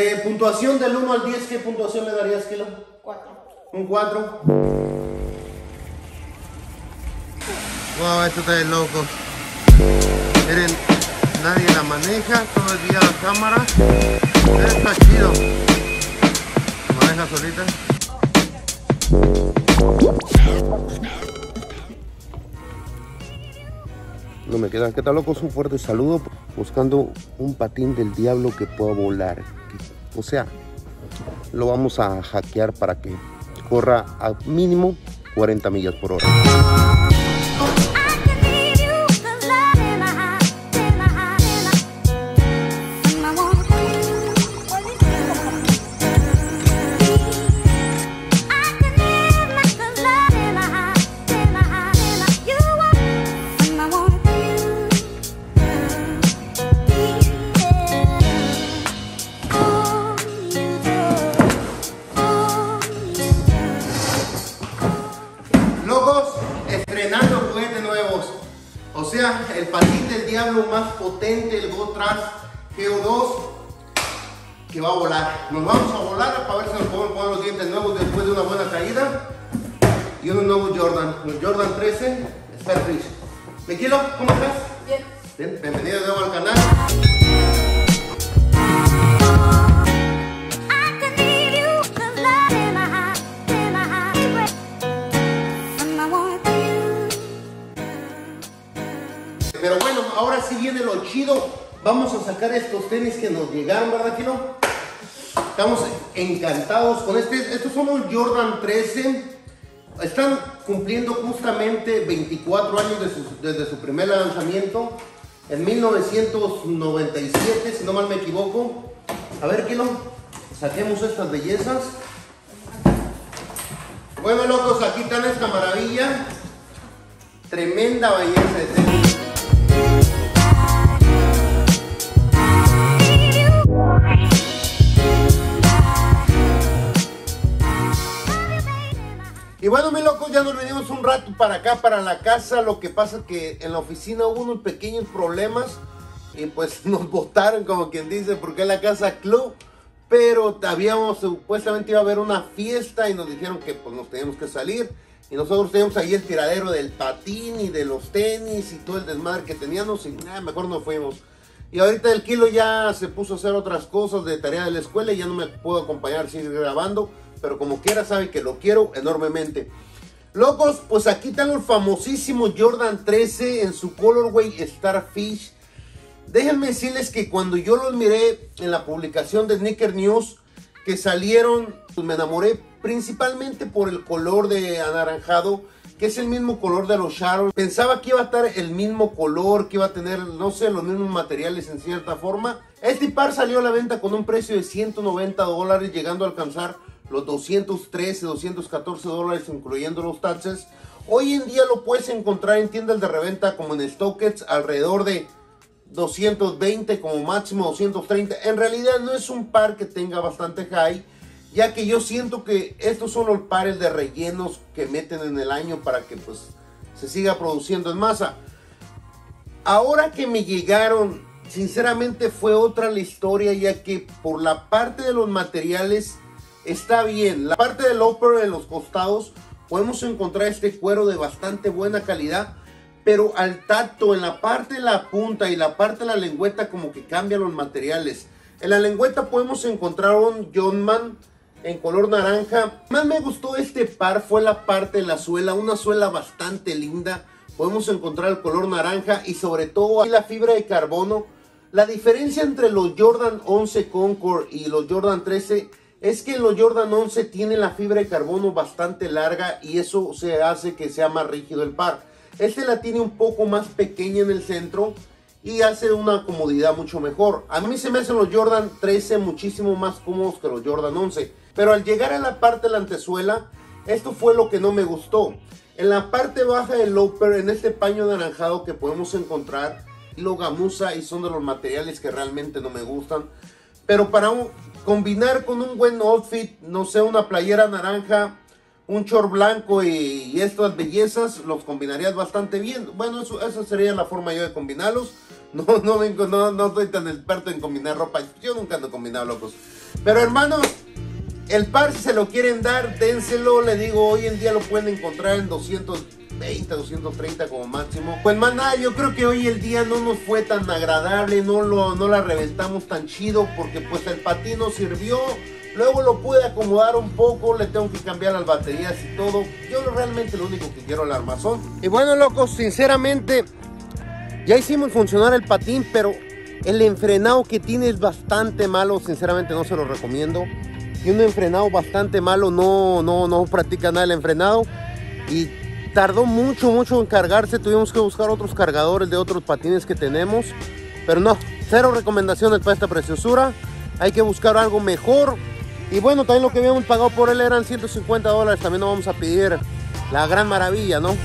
Eh, puntuación del 1 al 10, ¿qué puntuación le darías, Kilo? 4. Un 4. Wow, esto está de loco. Miren, nadie la maneja, todo el día la cámara. Está chido. ¿Maneja solita? No me quedan, ¿qué tal locos? Un fuerte saludo buscando un patín del diablo que pueda volar. O sea, lo vamos a hackear para que corra a mínimo 40 millas por hora. Estrenando juguetes nuevos. O sea, el patín del diablo más potente, el GoTrans GO2, que va a volar. Nos vamos a volar para ver si nos podemos poner los dientes nuevos después de una buena caída. Y unos nuevos Jordan, el Jordan 13 Starfish. Mequilo, ¿cómo estás? Bien. Bien, bienvenido de nuevo al canal. Chido. Vamos a sacar estos tenis que nos llegaron, ¿verdad, Kilo? Estamos encantados con este. Estos son los Jordan 13. Están cumpliendo justamente 24 años desde su primer lanzamiento. En 1997, si no mal me equivoco. A ver, Kilo, saquemos estas bellezas. Bueno, locos, aquí están esta maravilla. Tremenda belleza de tenis. Y bueno, mi locos, ya nos venimos un rato para acá, para la casa. Lo que pasa es que en la oficina hubo unos pequeños problemas y pues nos votaron, como quien dice, porque es la casa club. Pero habíamos, supuestamente iba a haber una fiesta y nos dijeron que pues nos teníamos que salir. Y nosotros teníamos ahí el tiradero del patín y de los tenis y todo el desmadre que teníamos y nada, mejor nos fuimos. Y ahorita el kilo ya se puso a hacer otras cosas de tarea de la escuela y ya no me puedo acompañar, seguir grabando. Pero como quiera sabe que lo quiero enormemente. Locos, pues aquí están los famosísimos Jordan 13 en su colorway Starfish. Déjenme decirles que cuando yo los miré en la publicación de Sneaker News que salieron, pues me enamoré principalmente por el color de anaranjado, que es el mismo color de los Sharon. Pensaba que iba a estar el mismo color, que iba a tener, no sé, los mismos materiales en cierta forma. Este par salió a la venta con un precio de 190 dólares, llegando a alcanzar los 213, 214 dólares, incluyendo los taxes. Hoy en día lo puedes encontrar en tiendas de reventa como en StockX alrededor de 220 como máximo 230. En realidad no es un par que tenga bastante high, ya que yo siento que estos son los pares de rellenos que meten en el año para que pues se siga produciendo en masa. Ahora que me llegaron, sinceramente fue otra la historia, ya que por la parte de los materiales está bien. La parte del upper en los costados podemos encontrar este cuero de bastante buena calidad pero al tacto en la parte de la punta y la parte de la lengüeta como que cambian los materiales. En la lengüeta podemos encontrar un Johnman en color naranja. Más me gustó este par fue la parte de la suela, una suela bastante linda. Podemos encontrar el color naranja y sobre todo la fibra de carbono. La diferencia entre los Jordan 11 Concord y los Jordan 13 es que los Jordan 11 tienen la fibra de carbono bastante larga y eso se hace que sea más rígido el par. Este la tiene un poco más pequeña en el centro y hace una comodidad mucho mejor. A mí se me hacen los Jordan 13 muchísimo más cómodos que los Jordan 11. Pero al llegar a la parte de la antesuela, esto fue lo que no me gustó. En la parte baja del upper, en este paño anaranjado que podemos encontrar, lo gamuza y son de los materiales que realmente no me gustan. Pero para un- combinar con un buen outfit, no sé, una playera naranja, un short blanco y, estas bellezas, los combinarías bastante bien. Bueno, eso, esa sería la forma yo de combinarlos. No, no, no, no soy tan experto en combinar ropa. Yo nunca ando combinado, locos. Pero hermanos, el par si se lo quieren dar, dénselo. Le digo, hoy en día lo pueden encontrar en 220, 230 como máximo. Pues más nada, yo creo que hoy el día no nos fue tan agradable, no, lo, no la reventamos tan chido porque pues el patín no sirvió. Luego lo pude acomodar un poco, le tengo que cambiar las baterías y todo. Yo realmente lo único que quiero es el armazón. Y bueno, locos, sinceramente, ya hicimos funcionar el patín, pero el enfrenado que tiene es bastante malo. Sinceramente no se lo recomiendo. Y un enfrenado bastante malo no, no, no practica nada el enfrenado. Y tardó mucho, mucho en cargarse. Tuvimos que buscar otros cargadores de otros patines que tenemos. Pero no, cero recomendaciones para esta preciosura. Hay que buscar algo mejor. Y bueno, también lo que habíamos pagado por él eran 150 dólares. También no vamos a pedir la gran maravilla, ¿no?